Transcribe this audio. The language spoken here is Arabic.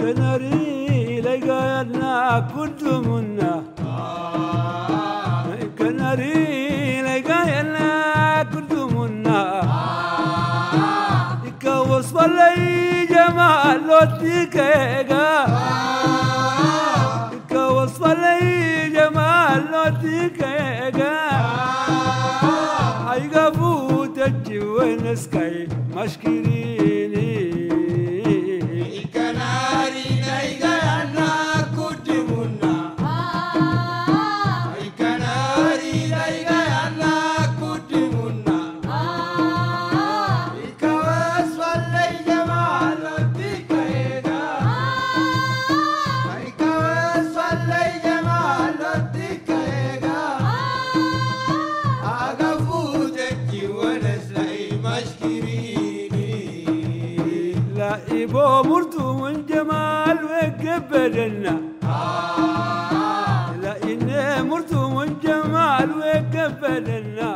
كناري لقانا كنت منا. كناري لقانا كنت منا. كوصف لي جمال لوتيكا كوصف لي جمال لوتيكا هاي فوتك ونسكي مشكريني Ikanari إبو مرتو من جمال وقبلنا لا إني مرتو من جمال وقبلنا